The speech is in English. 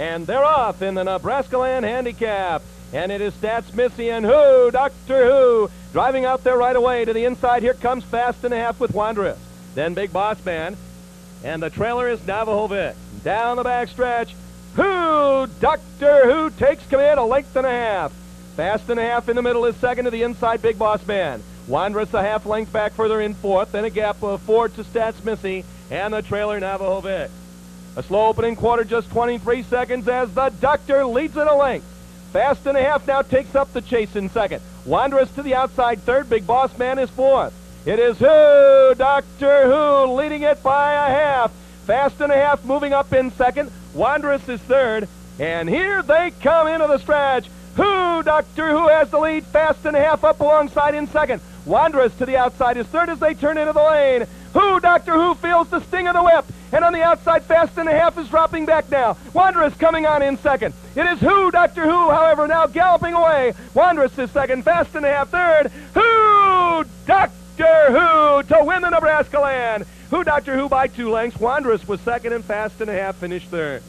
And they're off in the Nebraska Land Handicap. And it is Stats Missy and Who, Doctor Who, driving out there right away to the inside. Here comes Fast and a Half with Wanderous. Then Big Boss Man. And the trailer is Navajo Vic. Down the backstretch. Who, Doctor Who takes command a length and a half. Fast and a half in the middle is second to the inside Big Boss Man. Wanderous a half length back further in fourth. Then a gap of four to Stats Missy and the trailer Navajo Vic. A slow opening quarter, just 23 seconds as the Doctor leads it a length. Fast and a half now takes up the chase in second. Wanderous to the outside third. Big Boss Man is fourth. It is Who, Doctor Who, leading it by a half. Fast and a half moving up in second. Wanderous is third. And here they come into the stretch. Who, Doctor Who has the lead. Fast and a half up alongside in second. Wanderous to the outside is third as they turn into the lane. Who, Doctor Who, feels the sting of the whip. And on the outside, Fast and a Half is dropping back now. Wanderous coming on in second. It is Who, Doctor Who, however, now galloping away. Wanderous is second, Fast and a Half third. Who, Doctor Who, to win the Nebraska Land. Who, Doctor Who by two lengths. Wanderous was second and Fast and a Half finished third.